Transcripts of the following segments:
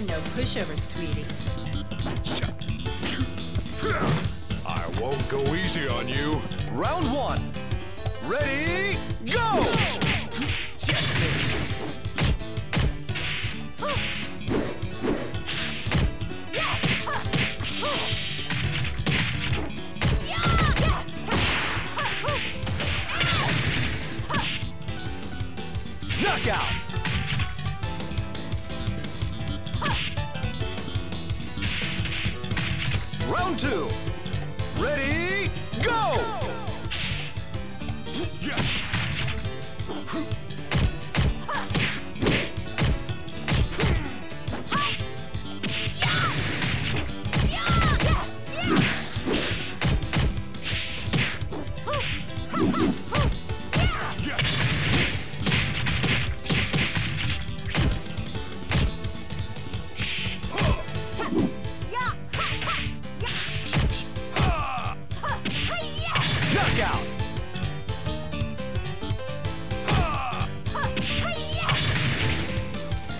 I'm no pushover, sweetie. I won't go easy on you. Round one. Ready, go! Knockout! Round two. Ready, go! Knockout!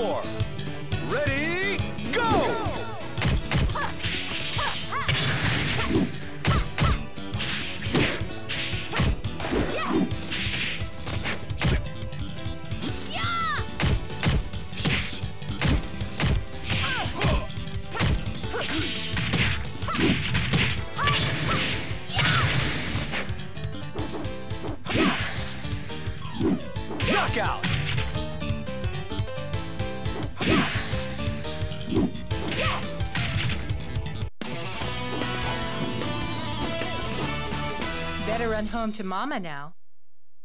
Four. Ready, go! Knockout! Better run home to Mama now.